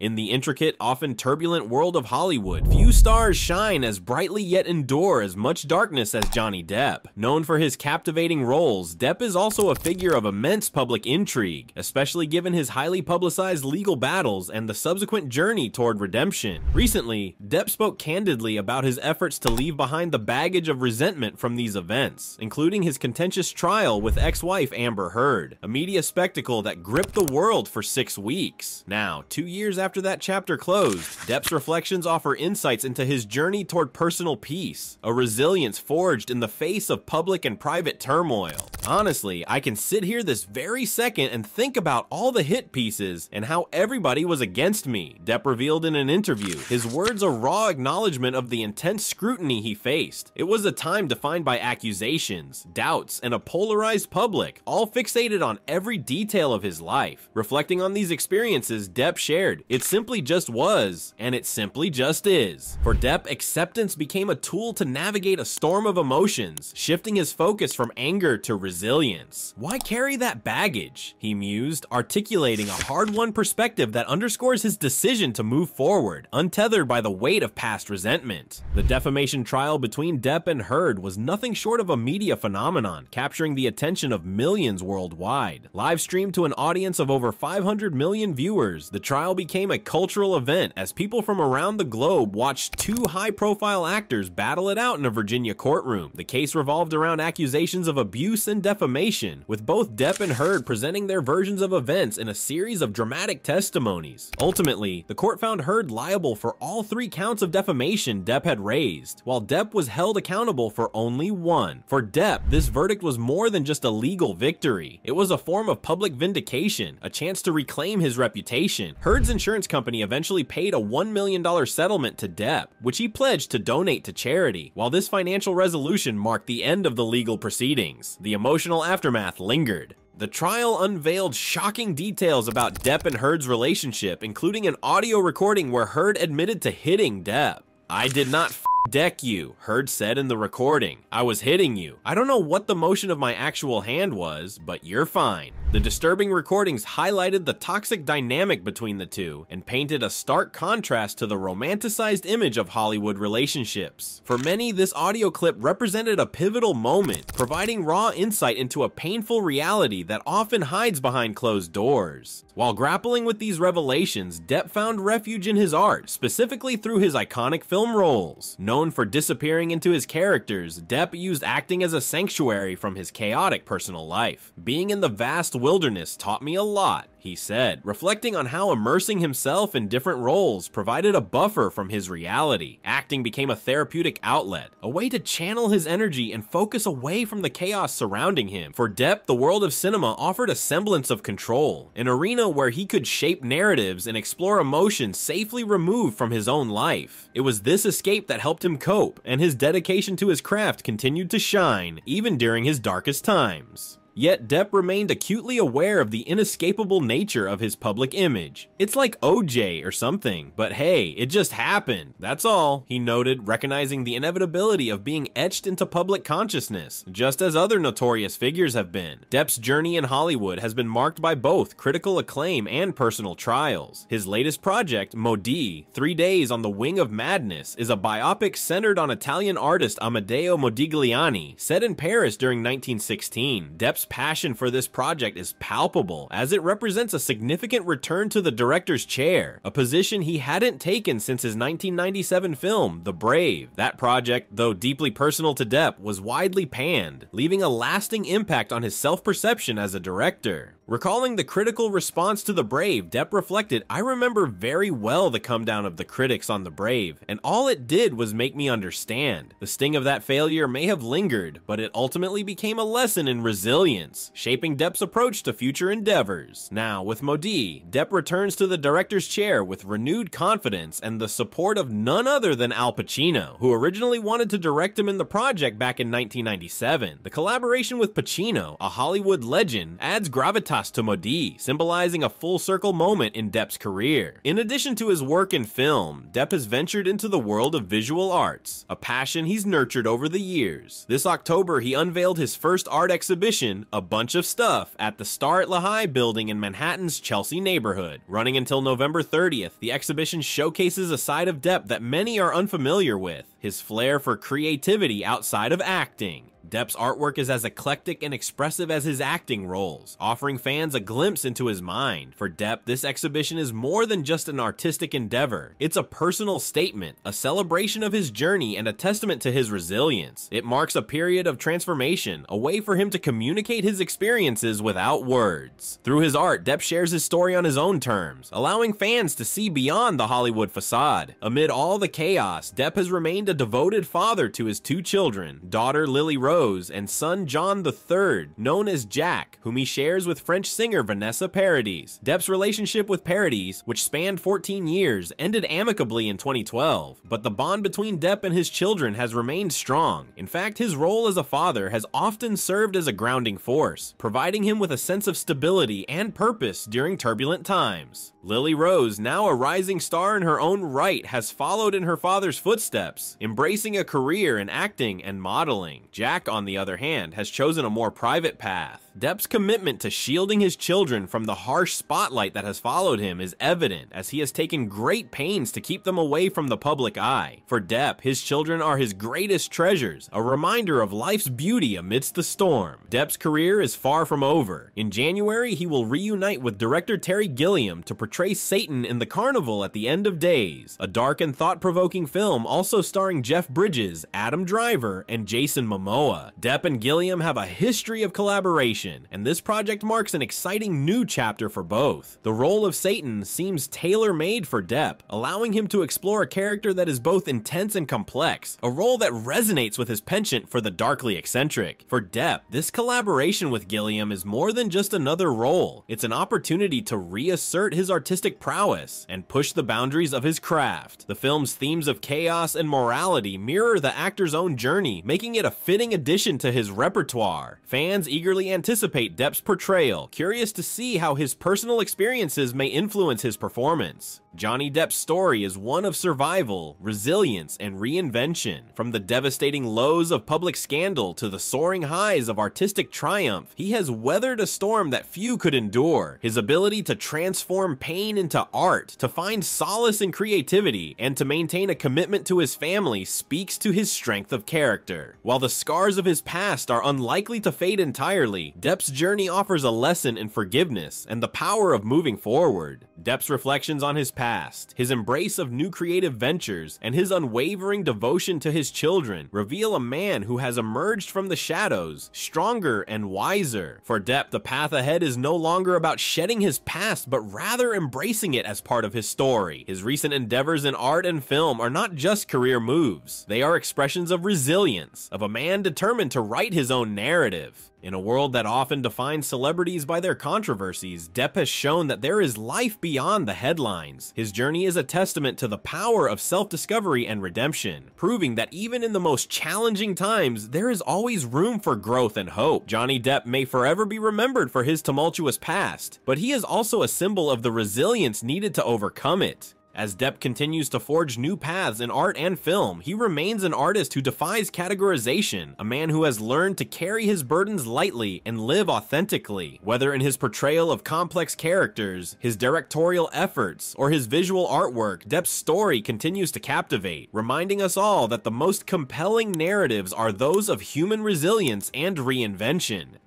In the intricate, often turbulent world of Hollywood, few stars shine as brightly yet endure as much darkness as Johnny Depp. Known for his captivating roles, Depp is also a figure of immense public intrigue, especially given his highly publicized legal battles and the subsequent journey toward redemption. Recently, Depp spoke candidly about his efforts to leave behind the baggage of resentment from these events, including his contentious trial with ex-wife Amber Heard, a media spectacle that gripped the world for six weeks. Now, two years after that chapter closed, Depp's reflections offer insights into his journey toward personal peace, a resilience forged in the face of public and private turmoil. Honestly, I can sit here this very second and think about all the hit pieces and how everybody was against me, Depp revealed in an interview, his words a raw acknowledgement of the intense scrutiny he faced. It was a time defined by accusations, doubts, and a polarized public, all fixated on every detail of his life. Reflecting on these experiences, Depp shared, it simply just was, and it simply just is. For Depp, acceptance became a tool to navigate a storm of emotions, shifting his focus from anger to resilience. Why carry that baggage? He mused, articulating a hard-won perspective that underscores his decision to move forward, untethered by the weight of past resentment. The defamation trial between Depp and Heard was nothing short of a media phenomenon, capturing the attention of millions worldwide. Live streamed to an audience of over 500 million viewers, the trial became became a cultural event as people from around the globe watched two high-profile actors battle it out in a Virginia courtroom. The case revolved around accusations of abuse and defamation, with both Depp and Heard presenting their versions of events in a series of dramatic testimonies. Ultimately, the court found Heard liable for all three counts of defamation Depp had raised, while Depp was held accountable for only one. For Depp, this verdict was more than just a legal victory. It was a form of public vindication, a chance to reclaim his reputation. Heard's insurance company eventually paid a $1 million settlement to Depp, which he pledged to donate to charity. While this financial resolution marked the end of the legal proceedings, the emotional aftermath lingered. The trial unveiled shocking details about Depp and Heard's relationship, including an audio recording where Heard admitted to hitting Depp. I did not deck you, Heard said in the recording. I was hitting you. I don't know what the motion of my actual hand was, but you're fine. The disturbing recordings highlighted the toxic dynamic between the two and painted a stark contrast to the romanticized image of Hollywood relationships. For many, this audio clip represented a pivotal moment, providing raw insight into a painful reality that often hides behind closed doors. While grappling with these revelations, Depp found refuge in his art, specifically through his iconic film roles. Known for disappearing into his characters, Depp used acting as a sanctuary from his chaotic personal life. Being in the vast wilderness taught me a lot, he said, reflecting on how immersing himself in different roles provided a buffer from his reality. Acting became a therapeutic outlet, a way to channel his energy and focus away from the chaos surrounding him. For Depp, the world of cinema offered a semblance of control, an arena where he could shape narratives and explore emotions safely removed from his own life. It was this escape that helped him cope, and his dedication to his craft continued to shine, even during his darkest times. Yet Depp remained acutely aware of the inescapable nature of his public image. It's like OJ or something, but hey, it just happened. That's all, he noted, recognizing the inevitability of being etched into public consciousness, just as other notorious figures have been. Depp's journey in Hollywood has been marked by both critical acclaim and personal trials. His latest project, Modi, Three Days on the Wing of Madness, is a biopic centered on Italian artist Amedeo Modigliani, set in Paris during 1916. Depp's passion for this project is palpable, as it represents a significant return to the director's chair, a position he hadn't taken since his 1997 film, The Brave. That project, though deeply personal to Depp, was widely panned, leaving a lasting impact on his self-perception as a director. Recalling the critical response to The Brave, Depp reflected, I remember very well the come down of the critics on The Brave, and all it did was make me understand. The sting of that failure may have lingered, but it ultimately became a lesson in resilience, shaping Depp's approach to future endeavors. Now, with Modi, Depp returns to the director's chair with renewed confidence and the support of none other than Al Pacino, who originally wanted to direct him in the project back in 1997. The collaboration with Pacino, a Hollywood legend, adds gravitas to Modi, symbolizing a full circle moment in Depp's career. In addition to his work in film, Depp has ventured into the world of visual arts, a passion he's nurtured over the years. This October, he unveiled his first art exhibition, A Bunch of Stuff, at the Starrett-Lehigh building in Manhattan's Chelsea neighborhood. Running until November 30th, the exhibition showcases a side of Depp that many are unfamiliar with his flair for creativity outside of acting. Depp's artwork is as eclectic and expressive as his acting roles, offering fans a glimpse into his mind. For Depp, this exhibition is more than just an artistic endeavor. It's a personal statement, a celebration of his journey, and a testament to his resilience. It marks a period of transformation, a way for him to communicate his experiences without words. Through his art, Depp shares his story on his own terms, allowing fans to see beyond the Hollywood facade. Amid all the chaos, Depp has remained a devoted father to his two children, daughter Lily Rose Rose and son John III, known as Jack, whom he shares with French singer Vanessa Paradis. Depp's relationship with Paradis, which spanned 14 years, ended amicably in 2012, but the bond between Depp and his children has remained strong. In fact, his role as a father has often served as a grounding force, providing him with a sense of stability and purpose during turbulent times. Lily Rose, now a rising star in her own right, has followed in her father's footsteps, embracing a career in acting and modeling. Jack, on the other hand, has chosen a more private path. Depp's commitment to shielding his children from the harsh spotlight that has followed him is evident, as he has taken great pains to keep them away from the public eye. For Depp, his children are his greatest treasures, a reminder of life's beauty amidst the storm. Depp's career is far from over. In January, he will reunite with director Terry Gilliam to portray Satan in The Carnival at the End of Days, a dark and thought-provoking film also starring Jeff Bridges, Adam Driver, and Jason Momoa. Depp and Gilliam have a history of collaboration and this project marks an exciting new chapter for both. The role of Satan seems tailor-made for Depp, allowing him to explore a character that is both intense and complex, a role that resonates with his penchant for the darkly eccentric. For Depp, this collaboration with Gilliam is more than just another role, it's an opportunity to reassert his artistic prowess and push the boundaries of his craft. The film's themes of chaos and morality mirror the actor's own journey, making it a fitting addition to his repertoire. Fans eagerly anticipate Depp's portrayal, curious to see how his personal experiences may influence his performance. Johnny Depp's story is one of survival, resilience, and reinvention. From the devastating lows of public scandal to the soaring highs of artistic triumph, he has weathered a storm that few could endure. His ability to transform pain into art, to find solace in creativity, and to maintain a commitment to his family speaks to his strength of character. While the scars of his past are unlikely to fade entirely, Depp's journey offers a lesson in forgiveness and the power of moving forward. Depp's reflections on his past, his embrace of new creative ventures, and his unwavering devotion to his children reveal a man who has emerged from the shadows, stronger and wiser. For Depp, the path ahead is no longer about shedding his past, but rather embracing it as part of his story. His recent endeavors in art and film are not just career moves, they are expressions of resilience, of a man determined to write his own narrative. In a world that often defines celebrities by their controversies, Depp has shown that there is life beyond the headlines. His journey is a testament to the power of self-discovery and redemption, proving that even in the most challenging times, there is always room for growth and hope. Johnny Depp may forever be remembered for his tumultuous past, but he is also a symbol of the resilience needed to overcome it. As Depp continues to forge new paths in art and film, he remains an artist who defies categorization, a man who has learned to carry his burdens lightly and live authentically. Whether in his portrayal of complex characters, his directorial efforts, or his visual artwork, Depp's story continues to captivate, reminding us all that the most compelling narratives are those of human resilience and reinvention.